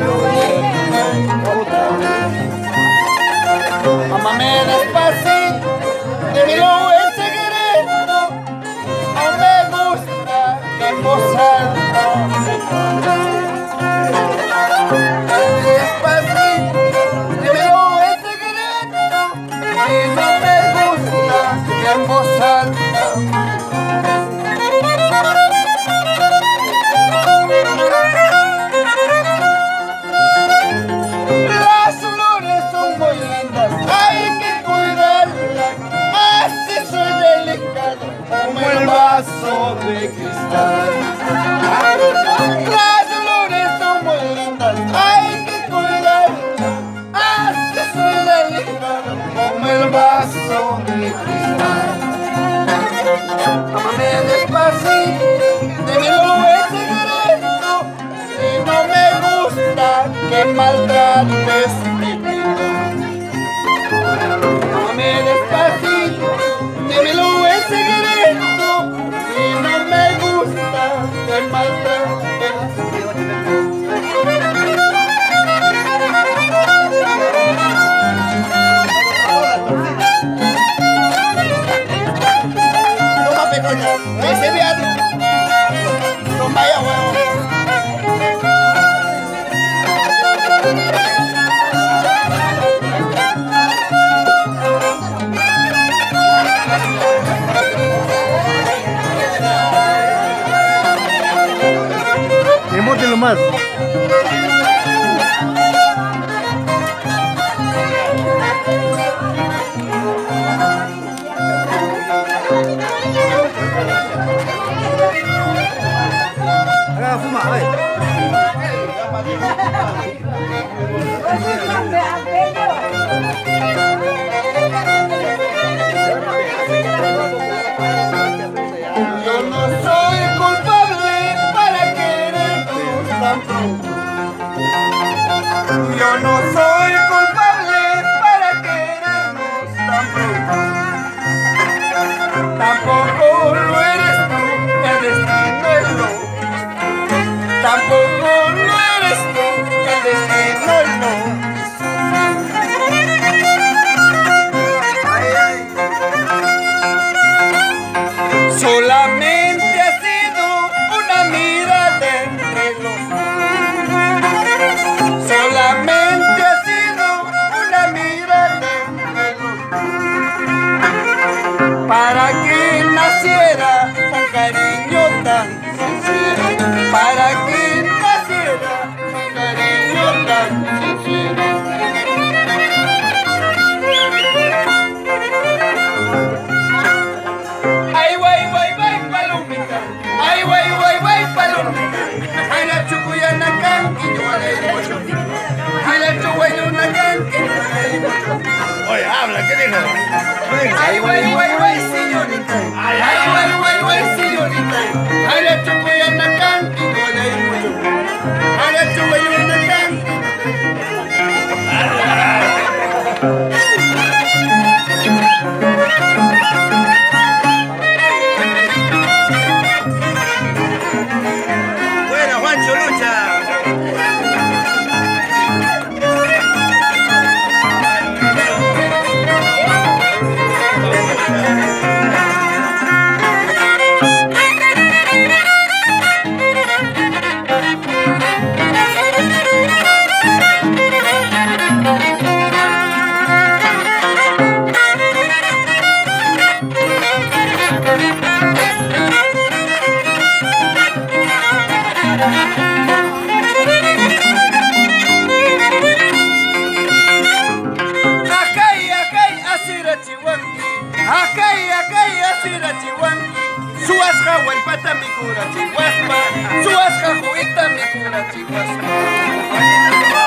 Hallelujah. coração de cristal. Traz a. my man. habla, ¿qué dijo? ¿Qué? Ay, güey, güey, güey, señorita. Ay, ay. Huaypata mi cura chihuasma, suasca juita mi cura chihuasma.